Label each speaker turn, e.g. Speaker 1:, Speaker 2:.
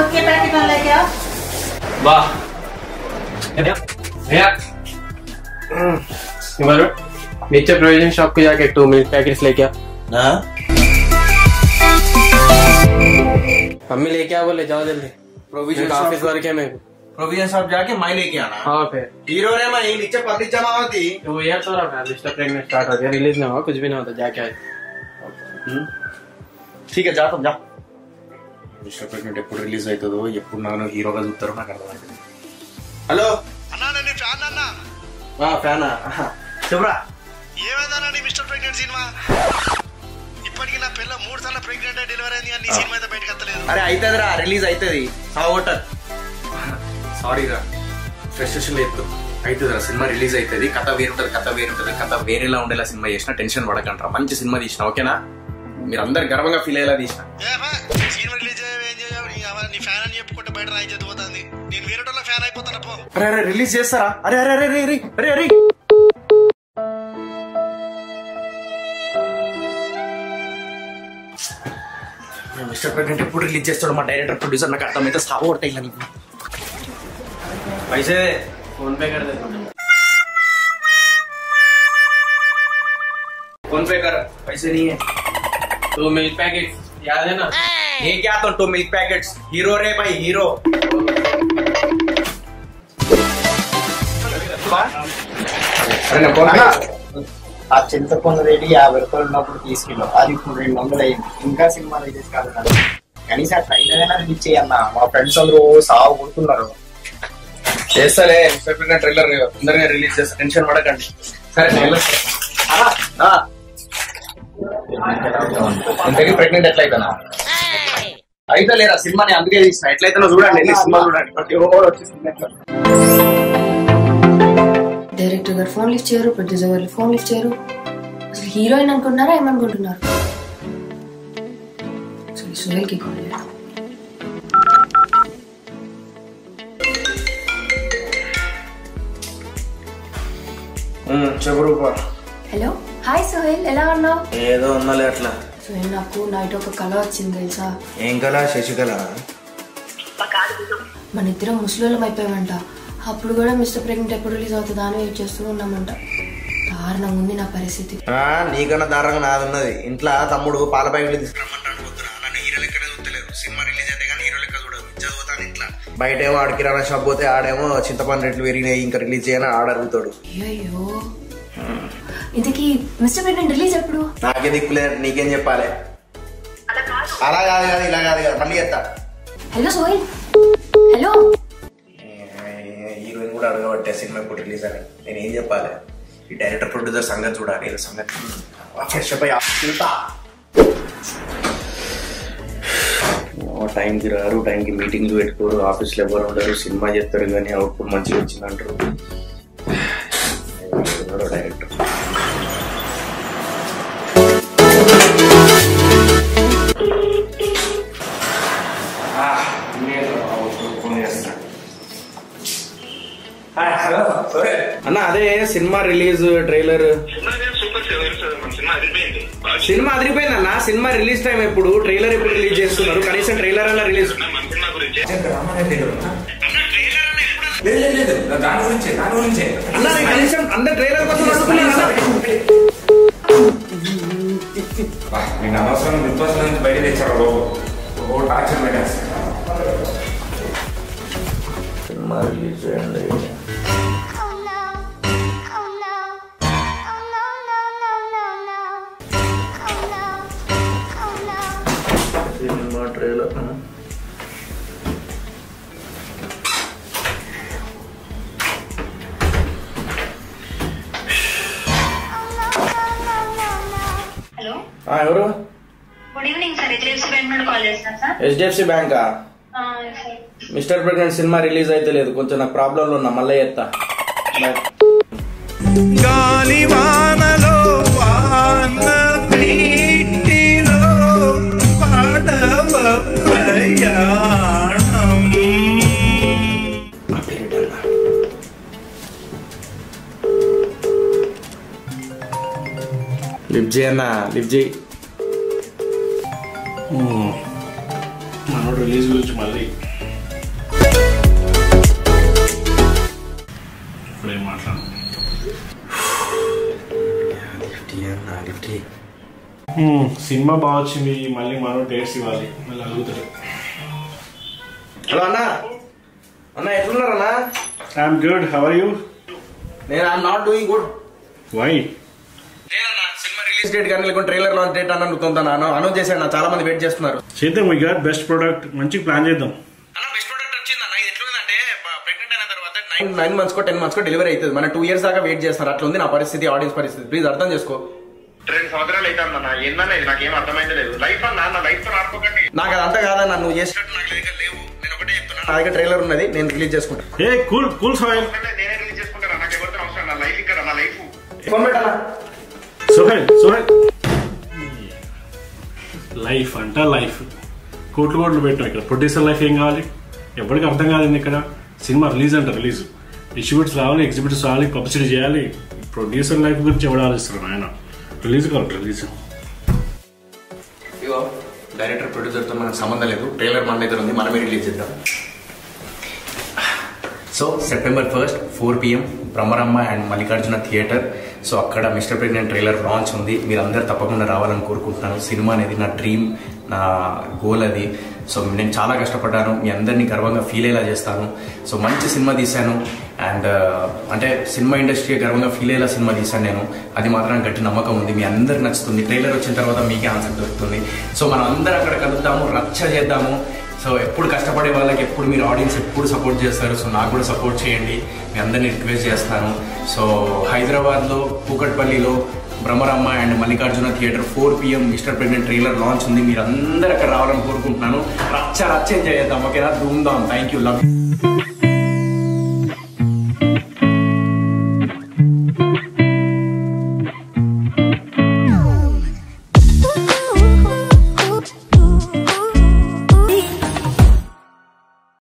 Speaker 1: दूध के पैकेट ना लेके आओ?
Speaker 2: वाह। भैया नीचे प्रोविज़न शॉप को जाके टू मिल्क पैकेट्स लेके आ
Speaker 3: हाँ?
Speaker 2: मम्मी लेके आ बोले जाओ जल्दी।
Speaker 3: Shop-
Speaker 2: ऑफ़िस वर्क है मेरे को।
Speaker 3: प्रोविज़न शॉप जाके मैं लेके आना
Speaker 2: हाँ। फिर।
Speaker 3: हीरो रे मैं नीचे पब्लिक जमा होती
Speaker 2: तो यार तो रहा लिस्ट प्रेगनेंट स्टार्ट हो गया रिलीज़ ना हुआ कुछ भी ना होता जाके आए।
Speaker 3: ठीक है जा तुम जा। మిస్టర్ ప్రెగ్నెంట్ ఎప్పుడు రిలీజ్ అవుతుందో ఎప్పుడు నాను హీరోగా చూస్తారో నాకు అర్థమైంది హలో?
Speaker 4: అన్నా నేను ఫ్యాన్ అన్నా.
Speaker 3: ఫ్యానా? చెప్పరా
Speaker 4: ఏమైందన్నా నీ మిస్టర్ ప్రెగ్నెంట్ సినిమా? ఇప్పటికి నా పిల్ల మూడు సార్లు ప్రెగ్నెంట్ డెలివరీ అయింది కానీ నీ సినిమా అయితే బయటకు వస్తలేదు
Speaker 3: అరే అవుతుందిరా రిలీజ్ అవుతుంది సాగొట్టదు సారీ రా ఫ్రస్ట్రేషన్ లేదు అవుతుందిరా సినిమా రిలీజ్ అవుతుంది కథ వేరుంటది కథ వేరుంటది కథ వేరేలా ఉండేలా సినిమా చేసిన టెన్షన్ పడకంటారా మంచి సినిమా తీసిన ఓకేనా? మీరు అందరు గర్వంగా ఫీల్ అయ్యేలా తీసిన.
Speaker 4: ఫ్యాన్ అని చెప్పుకుంటే బయట రాయి చదిపోతుంది నేను వేరే ఫ్యాన్ అయిపోతాను పో
Speaker 3: అరే అరే రిలీజ్ చేస్తారా అరే అరే అరే అరే అరే అరే మిస్టర్ ప్రెగ్నెంట్ ఎప్పుడు రిలీజ్ చేస్తాడు మా డైరెక్టర్ ప్రొడ్యూసర్ నాకు అర్థమైతే సాగు కొడతాయి ఇలా నీకు పైసే
Speaker 2: फोन पे कर देता हूँ
Speaker 3: फोन पे कर पैसे नहीं है
Speaker 2: टू मिल्क पैकेट्स याद है ना
Speaker 3: ये क्या तो टू मिल्क पैकेट्स हीरो रे भाई हीरो अरे ना कौन
Speaker 5: ఆ చింతపండు రెడీ యాభై రూపాయలు ఉన్నప్పుడు తీసుకెళ్ళు అది ఇప్పుడు రెండు వందలు అయింది ఇంకా సినిమా రిలీజ్ కాదు కదా కనీసం ఆ ట్రైలర్ అయినా రిలీజ్ చేయన్న మా ఫ్రెండ్స్ అందరూ సాగు కొడుతున్నారు
Speaker 3: చేస్తాలే మిస్టర్ ప్రెగ్నెంట్ ట్రైలర్ తొందరగా రిలీజ్ చేస్తా టెన్షన్ పడకండి సరే ట్రైలర్ ఇంతకీ ప్రెగ్నెంట్ ఎట్లా అవుతానా అయితే లేరా సినిమాని అందుకే తీసిన. ఎట్లయితే చూడండి సినిమా చూడండి. ప్రతి ఒక్కరు వచ్చి సినిమా
Speaker 6: డైరెక్టర్ గారు ఫోన్ లిఫ్ట్ చేయరు ప్రొడ్యూసర్ గారు ఫోన్ లిఫ్ట్ చేయరు. అసలు హీరోయిన్ అనుకుంటున్నారా ఏమనుకుంటున్నారు? సునీల్కి కాల్.
Speaker 3: చెప్పు రూపా.
Speaker 6: హలో హాయ్ సుహేల్ ఎలా ఉన్నావు?
Speaker 3: ఏదో ఉందలే అట్లా.
Speaker 6: సుహేల్ నాకు నైట్ ఒక కళ వచ్చింది తెలుసా?
Speaker 3: ఏం కల శశికళ
Speaker 6: మన ఇద్దరం ముసలోళ్ళం అయిపోయామంట. అప్పుడు కూడా మిస్టర్ ప్రెగ్నెంట్ ఎప్పుడు రిలీజ్ అవుతుందా అని వెయిట్ చేస్తూ ఉన్నామంట. దారుణంగా ఉంది నా పరిస్థితి.
Speaker 7: ఆ, నీకన్నా దారంగా నాది ఉన్నది. ఇంట్లో తమ్ముడు పాల ప్యాకెట్లు తీసుకురమ్మంటాను నన్ను హీరో లెక్కనే చూస్తలేదు సినిమా రిలీజ్ అయితే కానీ హీరో లెక్క చూడదు చదువుతాను ఇంట్లో. బయట ఏమో ఆడ కిరాణా షాప్ పోతే ఆడేమో చింతపండు రేట్లు పెరిగినాయి. ఇంకా రిలీజ్ చేయని ఆడ అడుగుతాడు.
Speaker 6: అయ్యో ఇంతకీ మిస్టర్ ప్రెగ్నెంట్ రిలీజ్ ఎప్పుడు?
Speaker 7: నాకే దిక్కులే నీకేం చెప్పాలి? అలా కాదు కాదు ఇలా కాదు కదా మళ్ళీ ఎత్తా
Speaker 6: హలో సోహిల్ హలో.
Speaker 7: హీరోయిన్ కూడా అడగబట్టే సినిమా ఇప్పుడు రిలీజ్ అని. నేను ఏం చెప్పాలి? ఈ డైరెక్టర్ ప్రొడ్యూసర్ సంగతి చూడాలి వీళ్ళ సంగతి. ఫ్రెష్ అప్ టైంకి రారు టైంకి మీటింగ్లు పెట్టుకోరు ఆఫీస్లో ఎవరు ఉండరు సినిమా చేస్తారు కానీ అవుట్పుట్ మంచిగా వచ్చిందంటారు. Director cinema release trailer? Cinema అదిరిపోయింది. అన్న. సినిమా రిలీజ్ టైం ఎప్పుడు? ట్రైలర్ ఎప్పుడు రిలీజ్ చేస్తున్నారు? కనీసం ట్రైలర్ అన్న రిలీజ్.
Speaker 8: దాని గురించే దాని గురించే.
Speaker 7: అన్న నేను కనీసం అందరు ట్రైలర్ కోసం అడుగుతున్నాను అన్న.
Speaker 8: నేను అనవసరం విశ్వాసం నుంచి బయట తెచ్చారు బాబు. ఓ టార్చర్ పెట్టేస్తారు
Speaker 7: సినిమా రిలీజ్ చేయండి. ఎవరు?
Speaker 9: Good evening sir HDFC bank నుండి కాల్ చేస్తున్నా సార్
Speaker 7: హెచ్డిఎఫ్సి బ్యాంకా మిస్టర్ ప్రెగ్నెంట్ సినిమా రిలీజ్ అయితే లేదు. కొంచెం నాకు ప్రాబ్లంలో ఉన్నా. మళ్ళీ ఎత్తా
Speaker 4: గాలి వానలో వాన నీటిలో పడవ
Speaker 7: లిఫ్ట్ చేయన్నా లిఫ్ట్ చేయి మనోడు
Speaker 1: రిలీజ్ గురించి మళ్ళీ. ఇప్పుడేం మాట్లాడు హ్మ్, సినిమా బాగా వచ్చింది మళ్ళీ మనం డేట్స్ ఇవ్వాలి. మళ్ళీ అడుగుతాడు.
Speaker 7: హలో అన్న. అన్న ఎట్లున్నారు అన్న?
Speaker 1: I'm good how are you
Speaker 7: నేను I'm not
Speaker 1: doing
Speaker 3: good why release date కానీ లేకుంటే ట్రైలర్ లాంచ్ డేట్ అన్న అనుకుంటాను అనౌన్స్ చేశాను చాలా మంది వెయిట్ చేస్తున్నారు.
Speaker 1: చేద్దాం వీ గాట్ బెస్ట్ ప్రోడక్ట్ మంచి ప్లాన్ చేద్దాం.
Speaker 3: అన్న బెస్ట్ ప్రోడక్ట్ వచ్చింది అన్న. ఇది ఎట్లుందంటే ప్రెగ్నెంట్ అయిన తర్వాత నైన్ నైన్ మంత్స్ కో టెన్ మంత్స్ కో డెలివరీ అవుతుంది. మన టూ ఇయర్స్ దాకా వెయిట్ చేస్తారు అట్లా ఉంది నా పరిస్థితి ఆడియన్స్ పరిస్థితి. ప్లీజ్ అర్థం చేసుకో.
Speaker 8: రెండు సంవత్సరాలు అయితే అన్న. ఏందన్న నాకేం అర్థమైంది లేదు. లైఫ్ అన్న నా లైఫ్తో ఆడుకోకండి.
Speaker 3: నాకు అదంతా కాదన్న నువ్వు చేసినట్టు నాకు దగ్గర లేవు. నేను ఒకటే చెప్తున్నా. నా దగ్గర ట్రైలర్ ఉన్నది నేను రిలీజ్ చేసుకుంటా.
Speaker 1: ఏ కూల్ కూల్ సాయిల్
Speaker 8: నేనే రిలీజ్ చేసుకుంటాను నాకు ఎవరితో అవసరం నా లైఫ్ ఇక్కడ నా లైఫ్
Speaker 3: ఫోన్ పెట్టాలా
Speaker 1: సోహెల్ సోహెల్. లైఫ్ అంట లైఫ్. కోట్లు కోట్లు పెట్టాం ఇక్కడ. ప్రొడ్యూసర్ లైఫ్ ఏం కావాలి? ఎవరికి అర్థం కాదండి ఇక్కడ. సినిమా రిలీజ్ అంట రిలీజ్. డిస్ట్రిబ్యూటర్స్ రావాలి ఎగ్జిబిటర్స్ రావాలి పబ్లిసిటీ చేయాలి. ప్రొడ్యూసర్ లైఫ్ గురించి ఎవరు ఆలోచిస్తారు ఆయన? రిలీజ్ కావాలి రిలీజ్.
Speaker 3: డైరెక్టర్ ప్రొడ్యూసర్తో మనకు సంబంధం లేదు. ట్రైలర్ మన దగ్గర ఉంది మనమే రిలీజ్ చేద్దాం. So September first four PM Bhramaramma and Mallikarjuna theatre so అక్కడ మిస్టర్ ప్రెగ్నెంట్ ట్రైలర్ లాంచ్ ఉంది. మీరు అందరు తప్పకుండా రావాలని కోరుకుంటున్నాను. సినిమా అనేది నా డ్రీమ్ నా గోల్ అది. సో నేను చాలా కష్టపడ్డాను. మీ అందరినీ గర్వంగా ఫీల్ అయ్యేలా చేస్తాను. సో మంచి సినిమా తీశాను. అండ్ uh, అంటే సినిమా ఇండస్ట్రీ గర్వంగా ఫీల్ అయ్యేలా సినిమా తీశాను నేను. అది మాత్రం గట్టి నమ్మకం ఉంది. మీ అందరికి నచ్చుతుంది. ట్రైలర్ వచ్చిన తర్వాత మీకే ఆన్సర్ దొరుకుతుంది. సో మనం అందరం అక్కడ కలుద్దాము రచ్చ చేద్దాము. సో ఎప్పుడు కష్టపడే వాళ్ళకి ఎప్పుడు మీరు ఆడియన్స్ ఎప్పుడు సపోర్ట్ చేస్తారు? సో నాకు కూడా సపోర్ట్ చేయండి. మీ అందరినీ రిక్వెస్ట్ చేస్తాను. సో హైదరాబాద్లో కూకట్పల్లిలో Bhramaramma and Mallikarjuna theatre four PM Mister Pregnant trailer launch ఉంది. మీరు అందరు అక్కడ రావాలని కోరుకుంటున్నాను. రచ్చ రచ్చ ఎంజాయ్ చేద్దాం. ఓకేనా? ధూమ్ థ్యాంక్ యూ లవ్